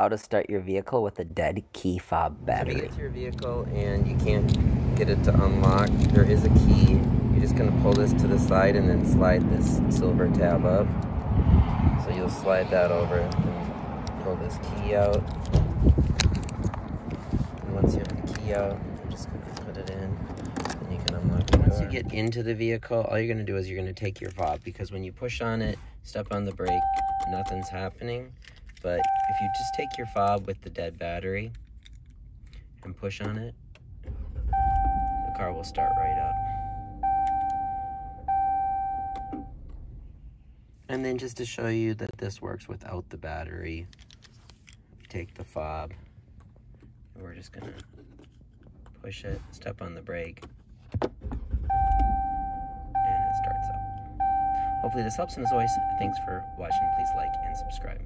how to start your vehicle with a dead key fob battery. If you get to your vehicle and you can't get it to unlock, there is a key. You're just gonna pull this to the side and then slide this silver tab up. So you'll slide that over and pull this key out. And once you have the key out, you're just gonna put it in and you can unlock it. Once you get into the vehicle, all you're gonna do is you're gonna take your fob because when you push on it, step on the brake, nothing's happening. But if you just take your fob with the dead battery and push on it, the car will start right up. And then just to show you that this works without the battery, take the fob, and we're just gonna push it, step on the brake, and it starts up. Hopefully this helps, and as always, thanks for watching. Please like and subscribe.